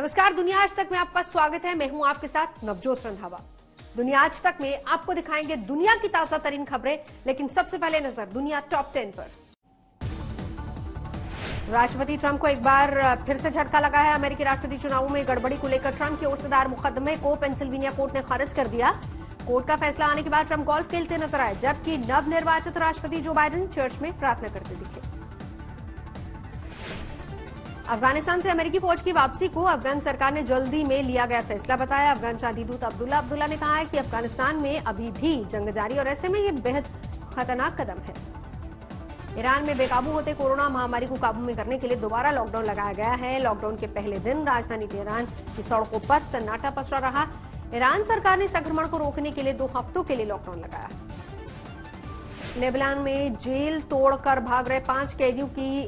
नमस्कार, दुनिया आज तक में आपका स्वागत है। मैं हूँ आपके साथ नवजोत रंधावा। दुनिया आज तक में आपको दिखाएँगे दुनिया की ताज़ा तरीन खबरें, लेकिन सबसे पहले नज़र दुनिया टॉप टेन पर। राष्ट्रपति ट्रंप को एक बार फिर से झटका लगा है अमेरिकी राष्ट्रपति चुनावों में गड़बड़ी को लेकर। ट्रंप की ओर से दायर मुकदमे को पेंसिल्वेनिया कोर्ट ने खारिज कर दिया। कोर्ट का फैसला आने के बाद ट्रंप गोल्फ खेलते नज़र आए, जबकि नवनिर्वाचित राष्ट्रपति जो बाइडेन चर्च में प्रार्थना करते दिखे। अफ़गानिस्तान से अमेरिकी फौज की वापसी को अफगान सरकार ने जल्दी में लिया गया फैसला बताया। अफगान शादी दूत अब्दुल्ला अब्दुल्ला ने कहा है कि अफ़गानिस्तान में अभी भी जंग जारी और ऐसे में ये बेहद खतरनाक कदम है। ईरान में बेकाबू होते कोरोना महामारी को काबू में करने के लिए दोबारा लॉकडाउन लगाया गया है। लॉकडाउन के पहले दिन राजधानी तेहरान की सड़कों पर सन्नाटा पसरा रहा। ईरान सरकार ने संक्रमण को रोकने के लिए दो हफ्तों के लिए लॉकडाउन लगाया। लेबनान में जेल तोड़कर भाग रहे पाँच कैदियों की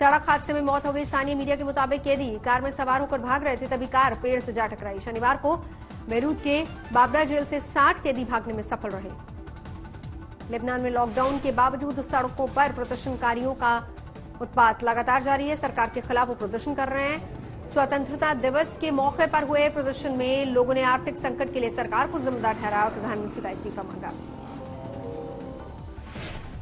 सड़क हादसे में मौत हो गई। स्थानीय मीडिया के मुताबिक कैदी कार में सवार होकर भाग रहे थे, तभी कार पेड़ से जा टकराई। शनिवार को बेरूत के बाबदा जेल से 60 कैदी भागने में सफल रहे। लेबनान में लॉकडाउन के बावजूद सड़कों पर प्रदर्शनकारियों का उत्पात लगातार जारी है। सरकार के खिलाफ वो प्रदर्शन कर रहे हैं। स्वतंत्रता दिवस के मौके पर हुए प्रदर्शन में लोगों ने आर्थिक संकट के लिए सरकार को जिम्मेदार ठहराया और प्रधानमंत्री का इस्तीफा मांगा।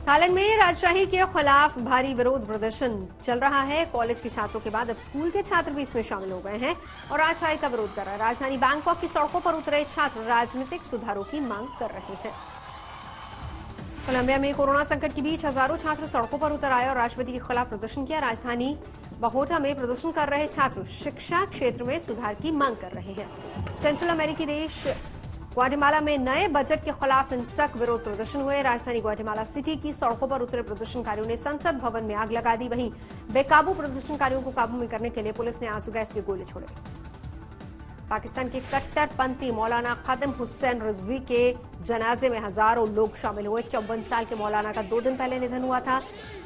थाईलैंड में राजशाही के खिलाफ भारी विरोध प्रदर्शन चल रहा है। कॉलेज के छात्रों के बाद अब स्कूल के छात्र भी इसमें शामिल हो गए हैं और राजशाही का विरोध कर रहे हैं। राजधानी बैंकॉक की सड़कों पर उतरे छात्र राजनीतिक सुधारों की मांग कर रहे हैं। कोलंबिया में कोरोना संकट के बीच हज़ारों छात्र सड़कों पर उतर आए और राष्ट्रपति के खिलाफ प्रदर्शन किया। राजधानी बहोटा में प्रदर्शन कर रहे छात्र शिक्षा क्षेत्र में सुधार की मांग कर रहे हैं। सेंट्रल अमेरिकी देश ग्वाटेमाला में नए बजट के खिलाफ हिंसक विरोध प्रदर्शन हुए। राजधानी ग्वाटेमाला सिटी की सड़कों पर उतरे प्रदर्शनकारियों ने संसद भवन में आग लगा दी। वहीं बेकाबू प्रदर्शनकारियों को काबू में करने के लिए पुलिस ने आँसू गैस के गोले छोड़े। पाकिस्तान के कट्टरपंथी मौलाना खदम हुसैन रिजवी के जनाजे में हज़ारों लोग शामिल हुए। चौवन साल के मौलाना का दो दिन पहले निधन हुआ था।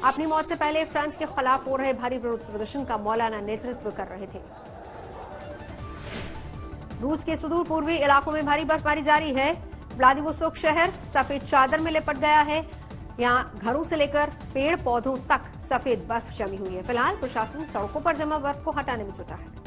अपनी मौत से पहले फ्रांस के खिलाफ हो रहे भारी विरोध प्रदर्शन का मौलाना नेतृत्व कर रहे थे। रूस के सुदूर पूर्वी इलाकों में भारी बर्फबारी जारी है। व्लादिवोस्तोक शहर सफ़ेद चादर में लिपट गया है। यहाँ घरों से लेकर पेड़ पौधों तक सफ़ेद बर्फ़ जमी हुई है। फ़िलहाल प्रशासन सड़कों पर जमा बर्फ़ को हटाने में जुटा है।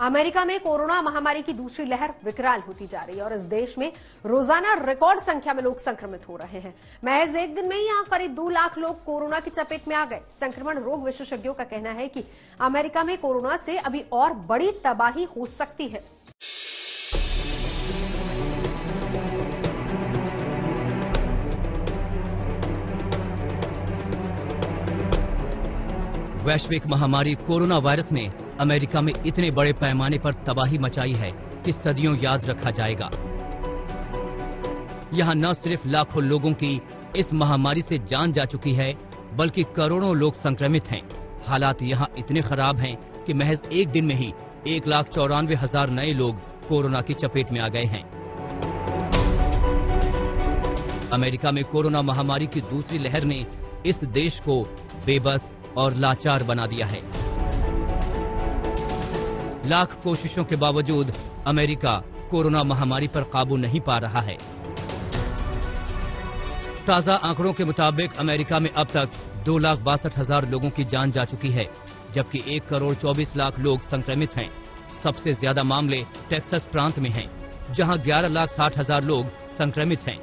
अमेरिका में कोरोना महामारी की दूसरी लहर विकराल होती जा रही है और इस देश में रोज़ाना रिकॉर्ड संख्या में लोग संक्रमित हो रहे हैं। महज एक दिन में ही यहाँ करीब दो लाख लोग कोरोना की चपेट में आ गए। संक्रमण रोग विशेषज्ञों का कहना है कि अमेरिका में कोरोना से अभी और बड़ी तबाही हो सकती है। वैश्विक महामारी कोरोना वायरस ने अमेरिका में इतने बड़े पैमाने पर तबाही मचाई है कि सदियों याद रखा जाएगा। यहाँ न सिर्फ़ लाखों लोगों की इस महामारी से जान जा चुकी है, बल्कि करोड़ों लोग संक्रमित हैं। हालात यहाँ इतने खराब हैं कि महज एक दिन में ही एक लाख चौरानवे हज़ार नए लोग कोरोना की चपेट में आ गए हैं। अमेरिका में कोरोना महामारी की दूसरी लहर ने इस देश को बेबस और लाचार बना दिया है। लाख कोशिशों के बावजूद अमेरिका कोरोना महामारी पर काबू नहीं पा रहा है। ताज़ा आंकड़ों के मुताबिक अमेरिका में अब तक दो लाख बासठ हज़ार लोगों की जान जा चुकी है, जबकि एक करोड़ चौबीस लाख लोग संक्रमित हैं। सबसे ज़्यादा मामले टेक्सास प्रांत में हैं, जहाँ ग्यारह लाख साठ हज़ार लोग संक्रमित हैं।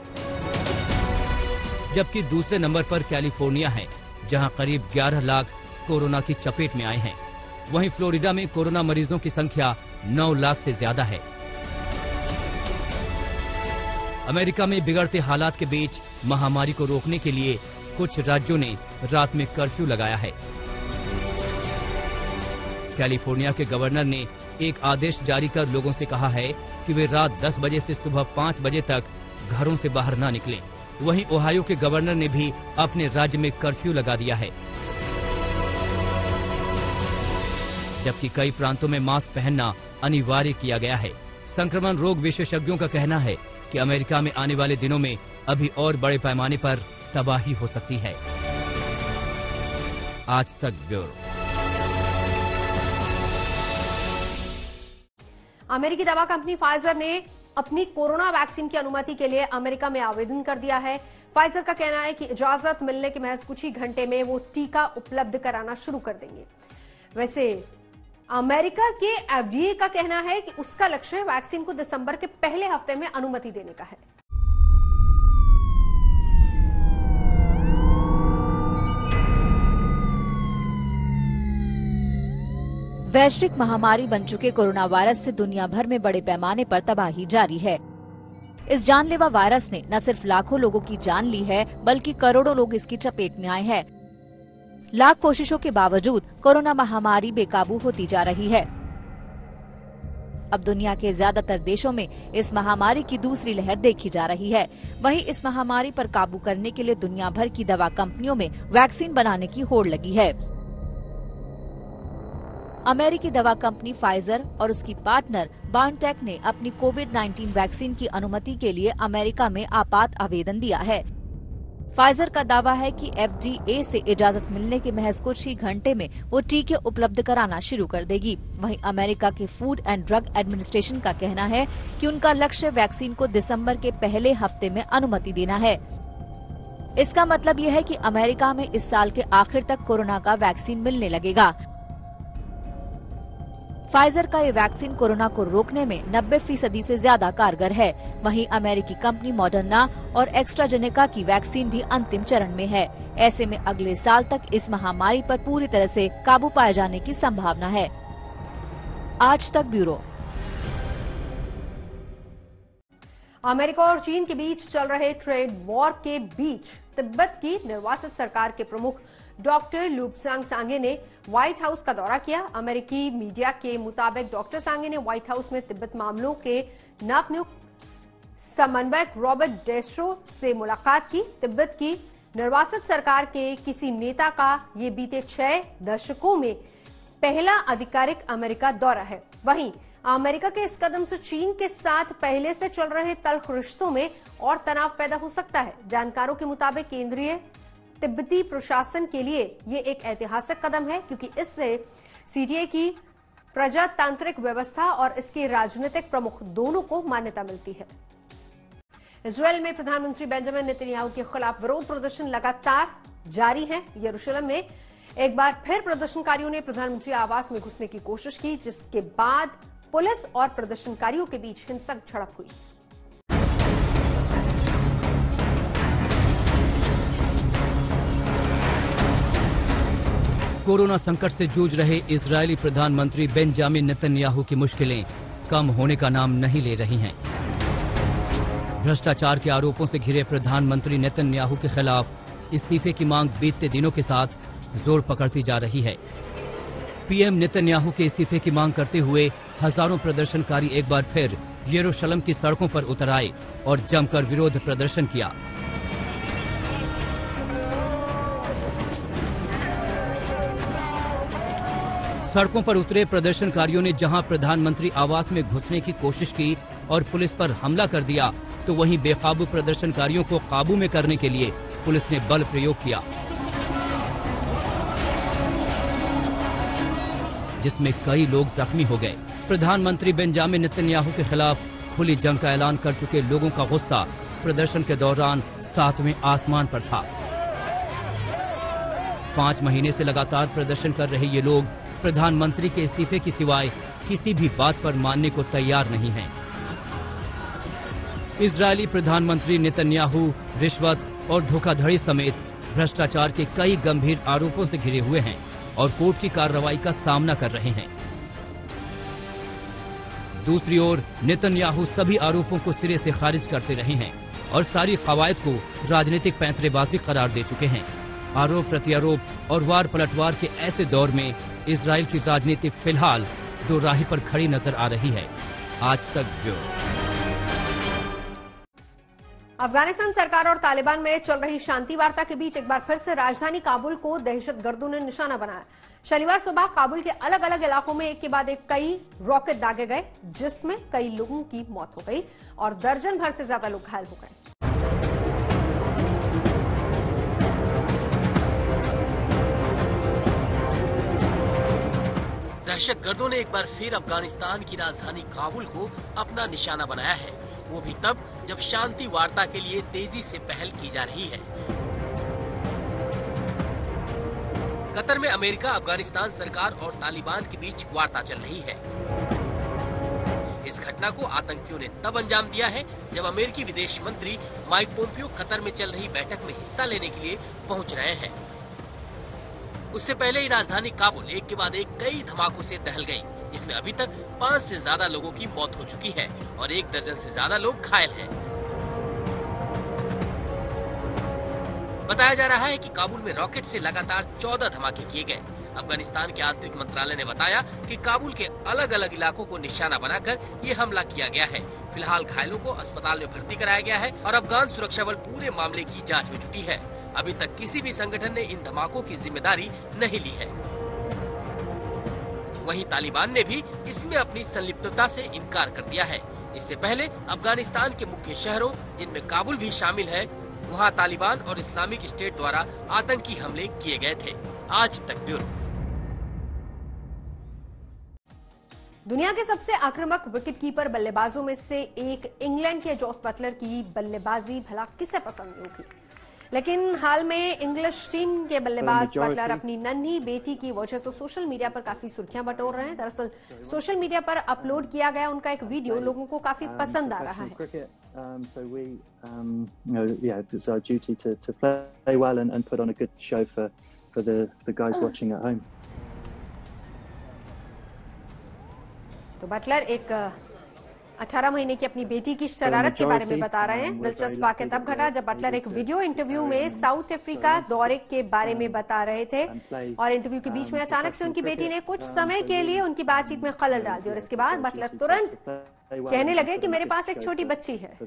जबकि दूसरे नंबर पर कैलिफ़ोर्निया है, जहाँ करीब 11 लाख कोरोना की चपेट में आए हैं। वहीं फ्लोरिडा में कोरोना मरीजों की संख्या 9 लाख से ज़्यादा है। अमेरिका में बिगड़ते हालात के बीच महामारी को रोकने के लिए कुछ राज्यों ने रात में कर्फ्यू लगाया है। कैलिफ़ोर्निया के गवर्नर ने एक आदेश जारी कर लोगों से कहा है कि वे रात 10 बजे से सुबह 5 बजे तक घरों से बाहर न निकलें। वहीं ओहायो के गवर्नर ने भी अपने राज्य में कर्फ्यू लगा दिया है। जबकि कई प्रांतों में मास्क पहनना अनिवार्य किया गया है। संक्रमण रोग विशेषज्ञों का कहना है कि अमेरिका में आने वाले दिनों में अभी और बड़े पैमाने पर तबाही हो सकती है। आज तक ब्यूरो। अमेरिकी दवा कंपनी फाइजर ने अपनी कोरोना वैक्सीन की अनुमति के लिए अमेरिका में आवेदन कर दिया है। फाइजर का कहना है कि इजाज़त मिलने के महज कुछ ही घंटे में वो टीका उपलब्ध कराना शुरू कर देंगे। वैसे अमेरिका के एफडीए का कहना है कि उसका लक्ष्य वैक्सीन को दिसंबर के पहले हफ़्ते में अनुमति देने का है। वैश्विक महामारी बन चुके कोरोना वायरस से दुनिया भर में बड़े पैमाने पर तबाही जारी है। इस जानलेवा वायरस ने न सिर्फ़ लाखों लोगों की जान ली है, बल्कि करोड़ों लोग इसकी चपेट में आए हैं। लाख कोशिशों के बावजूद कोरोना महामारी बेकाबू होती जा रही है। अब दुनिया के ज़्यादातर देशों में इस महामारी की दूसरी लहर देखी जा रही है। वहीं इस महामारी पर काबू करने के लिए दुनिया भर की दवा कंपनियों में वैक्सीन बनाने की होड़ लगी है। अमेरिकी दवा कंपनी फाइजर और उसकी पार्टनर बायोटेक ने अपनी कोविड 19 वैक्सीन की अनुमति के लिए अमेरिका में आपात आवेदन दिया है। फाइजर का दावा है कि एफडीए से इजाज़त मिलने के महज कुछ ही घंटे में वो टीके उपलब्ध कराना शुरू कर देगी। वहीं अमेरिका के फ़ूड एंड ड्रग एडमिनिस्ट्रेशन का कहना है कि उनका लक्ष्य वैक्सीन को दिसंबर के पहले हफ़्ते में अनुमति देना है। इसका मतलब यह है कि अमेरिका में इस साल के आखिर तक कोरोना का वैक्सीन मिलने लगेगा। फाइजर का ये वैक्सीन कोरोना को रोकने में 90 फ़ीसदी ऐसी ज़्यादा कारगर है। वहीं अमेरिकी कंपनी मॉडर्ना और एक्स्ट्राजेनेका की वैक्सीन भी अंतिम चरण में है। ऐसे में अगले साल तक इस महामारी पर पूरी तरह से काबू पाए जाने की संभावना है। आज तक ब्यूरो। अमेरिका और चीन के बीच चल रहे ट्रेड वॉर के बीच तिब्बत की निर्वाचित सरकार के प्रमुख डॉक्टर लुपसांग सांगे ने व्हाइट हाउस का दौरा किया। अमेरिकी मीडिया के मुताबिक डॉक्टर सांगे ने व्हाइट हाउस में तिब्बत मामलों के नवनियुक्त समन्वयक रॉबर्ट डेस्ट्रो से मुलाकात की। तिब्बत की निर्वासित सरकार के किसी नेता का ये बीते छह दशकों में पहला आधिकारिक अमेरिका दौरा है। वहीं अमेरिका के इस कदम से चीन के साथ पहले से चल रहे तल्ख रिश्तों में और तनाव पैदा हो सकता है। जानकारों के मुताबिक केंद्रीय तिब्बती प्रशासन के लिए ये एक ऐतिहासिक कदम है, क्योंकि इससे सीजीए की प्रजातांत्रिक व्यवस्था और इसके राजनीतिक प्रमुख दोनों को मान्यता मिलती है। इसराइल में प्रधानमंत्री बेंजामिन नेतन्याहू के खिलाफ विरोध प्रदर्शन लगातार जारी है। यरूशलेम में एक बार फिर प्रदर्शनकारियों ने प्रधानमंत्री आवास में घुसने की कोशिश की, जिसके बाद पुलिस और प्रदर्शनकारियों के बीच हिंसक झड़प हुई। कोरोना संकट से जूझ रहे इजरायली प्रधानमंत्री बेंजामिन नेतन्याहू की मुश्किलें कम होने का नाम नहीं ले रही हैं। भ्रष्टाचार के आरोपों से घिरे प्रधानमंत्री नेतन्याहू के खिलाफ इस्तीफे की मांग बीतते दिनों के साथ ज़ोर पकड़ती जा रही है। पीएम नेतन्याहू के इस्तीफे की मांग करते हुए हज़ारों प्रदर्शनकारी एक बार फिर येरूशलम की सड़कों पर उतर आए और जमकर विरोध प्रदर्शन किया। सड़कों पर उतरे प्रदर्शनकारियों ने जहाँ प्रधानमंत्री आवास में घुसने की कोशिश की और पुलिस पर हमला कर दिया तो वहीं बेकाबू प्रदर्शनकारियों को काबू में करने के लिए पुलिस ने बल प्रयोग किया। जिसमें कई लोग जख्मी हो गए। प्रधानमंत्री बेंजामिन नेतन्याहू के खिलाफ खुली जंग का ऐलान कर चुके लोगों का गुस्सा प्रदर्शन के दौरान सातवें आसमान पर था। पाँच महीने से लगातार प्रदर्शन कर रहे ये लोग प्रधानमंत्री के इस्तीफे की सिवाय किसी भी बात पर मानने को तैयार नहीं है। इसराइली प्रधानमंत्री नेतन्याहू, रिश्वत और धोखाधड़ी समेत भ्रष्टाचार के कई गंभीर आरोपों से घिरे हुए हैं और कोर्ट की कार्रवाई का सामना कर रहे हैं। दूसरी ओर, नेतन्याहू सभी आरोपों को सिरे से खारिज करते रहे हैं और सारी कवायद को राजनीतिक पैंतरेबाजी करार दे चुके हैं। आरोप प्रत्यारोप और वार पलटवार के ऐसे दौर में इसराइल की राजनीति फ़िलहाल दो राही पर खड़ी नज़र आ रही है। आज तक अफ़गानिस्तान सरकार और तालिबान में चल रही शांति वार्ता के बीच एक बार फिर से राजधानी काबुल को दहशत गर्दों ने निशाना बनाया। शनिवार सुबह काबुल के अलग अलग इलाकों में एक के बाद एक कई रॉकेट दागे गए, जिसमें कई लोगों की मौत हो गई और दर्जन भर से ज़्यादा लोग घायल हो गए। दहशतगर्दों ने एक बार फिर अफ़गानिस्तान की राजधानी काबुल को अपना निशाना बनाया है। वो भी तब जब शांति वार्ता के लिए तेज़ी से पहल की जा रही है। कतर में अमेरिका, अफ़गानिस्तान सरकार और तालिबान के बीच वार्ता चल रही है। इस घटना को आतंकियों ने तब अंजाम दिया है जब अमेरिकी विदेश मंत्री माइक पोम्पियो कतर में चल रही बैठक में हिस्सा लेने के लिए पहुँच रहे हैं। उससे पहले ही राजधानी काबुल एक के बाद एक कई धमाकों से दहल गई, जिसमें अभी तक पाँच से ज़्यादा लोगों की मौत हो चुकी है और एक दर्जन से ज़्यादा लोग घायल हैं। बताया जा रहा है कि काबुल में रॉकेट से लगातार 14 धमाके किए गए। अफ़गानिस्तान के आंतरिक मंत्रालय ने बताया कि काबुल के अलग अलग इलाकों को निशाना बनाकर ये हमला किया गया है। फ़िलहाल घायलों को अस्पताल में भर्ती कराया गया है और अफगान सुरक्षा बल पूरे मामले की जाँच में जुटी है। अभी तक किसी भी संगठन ने इन धमाकों की ज़िम्मेदारी नहीं ली है। वहीं तालिबान ने भी इसमें अपनी संलिप्तता से इनकार कर दिया है। इससे पहले अफ़गानिस्तान के मुख्य शहरों, जिनमें काबुल भी शामिल है, वहाँ तालिबान और इस्लामिक स्टेट द्वारा आतंकी हमले किए गए थे। आज तक ब्यूरो। दुनिया के सबसे आक्रामक विकेटकीपर बल्लेबाजों में से एक इंग्लैंड के जॉस बटलर की बल्लेबाजी भला किसे पसंद होगी? लेकिन हाल में इंग्लिश टीम के बल्लेबाज बटलर अपनी नन्ही बेटी की वजह से सोशल मीडिया पर काफ़ी सुर्खियाँ बटोर रहे हैं दरअसल सोशल मीडिया पर अपलोड किया गया उनका एक वीडियो लोगों को काफ़ी पसंद आ रहा है. Um, so we, um, you know, yeah, it's our duty to, to play well and, and put on a good show for, for the, the guys watching at home. तो बटलर एक 18 महीने की अपनी बेटी की शरारत के बारे में बता रहे हैं। दिलचस्प वाक्य तब घटा जब बटलर एक वीडियो इंटरव्यू में साउथ अफ्रीका दौरे के बारे में बता रहे थे और इंटरव्यू के बीच में अचानक से उनकी बेटी ने कुछ समय के लिए उनकी बातचीत में खलल डाल दी और इसके बाद बटलर तुरंत कहने लगे कि मेरे पास एक छोटी बच्ची है.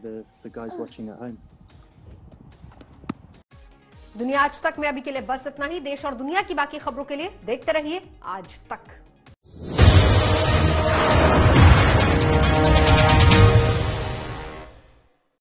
दुनिया आज तक में अभी के लिए बस इतना ही। देश और दुनिया की बाकी खबरों के लिए देखते रहिए आज तक।